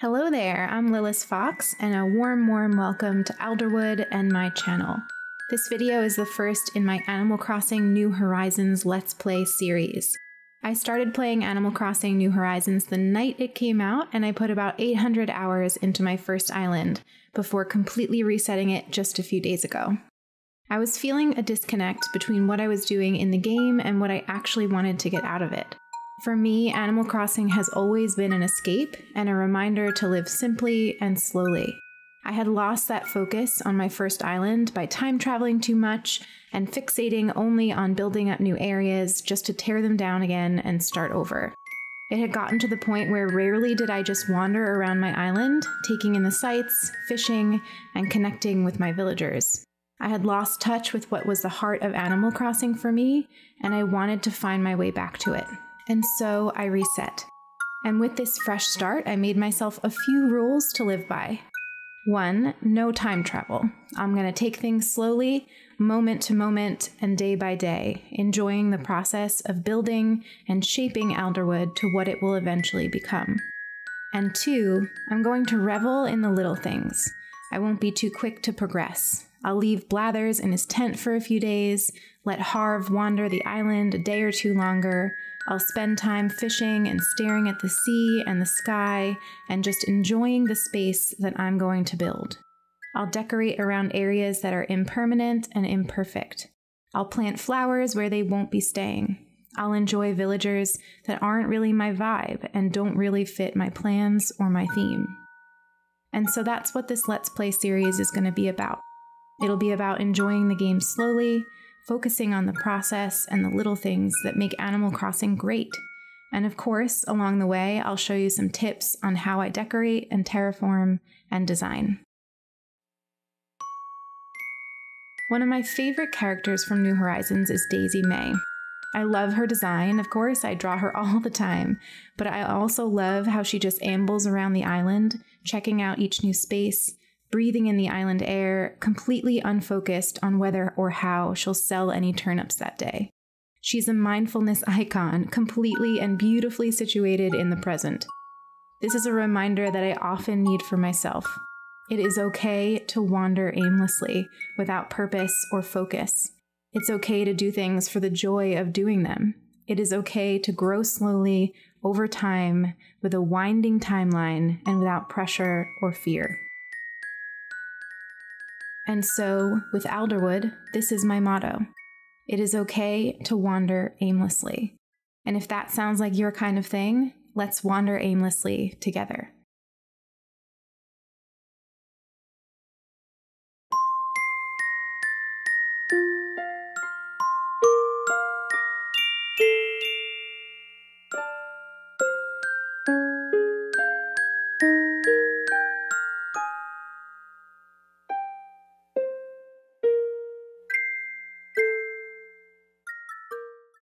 Hello there, I'm Lilas Fox, and a warm, warm welcome to Alderwood and my channel. This video is the first in my Animal Crossing New Horizons Let's Play series. I started playing Animal Crossing New Horizons the night it came out, and I put about 800 hours into my first island before completely resetting it just a few days ago. I was feeling a disconnect between what I was doing in the game and what I actually wanted to get out of it. For me, Animal Crossing has always been an escape and a reminder to live simply and slowly. I had lost that focus on my first island by time traveling too much and fixating only on building up new areas just to tear them down again and start over. It had gotten to the point where rarely did I just wander around my island, taking in the sights, fishing, and connecting with my villagers. I had lost touch with what was the heart of Animal Crossing for me, and I wanted to find my way back to it. And so I reset. And with this fresh start, I made myself a few rules to live by. One, no time travel. I'm going to take things slowly, moment to moment, and day by day, enjoying the process of building and shaping Alderwood to what it will eventually become. And two, I'm going to revel in the little things. I won't be too quick to progress. I'll leave Blathers in his tent for a few days, let Harv wander the island a day or two longer, I'll spend time fishing and staring at the sea and the sky and just enjoying the space that I'm going to build. I'll decorate around areas that are impermanent and imperfect. I'll plant flowers where they won't be staying. I'll enjoy villagers that aren't really my vibe and don't really fit my plans or my theme. And so that's what this Let's Play series is going to be about. It'll be about enjoying the game slowly, focusing on the process and the little things that make Animal Crossing great. And of course, along the way, I'll show you some tips on how I decorate and terraform and design. One of my favorite characters from New Horizons is Daisy Mae. I love her design, of course, I draw her all the time, but I also love how she just ambles around the island, checking out each new space, breathing in the island air, completely unfocused on whether or how she'll sell any turnips that day. She's a mindfulness icon, completely and beautifully situated in the present. This is a reminder that I often need for myself. It is okay to wander aimlessly, without purpose or focus. It's okay to do things for the joy of doing them. It is okay to grow slowly over time with a winding timeline and without pressure or fear. And so, with Alderwood, this is my motto it is okay to wander aimlessly. And if that sounds like your kind of thing, let's wander aimlessly together.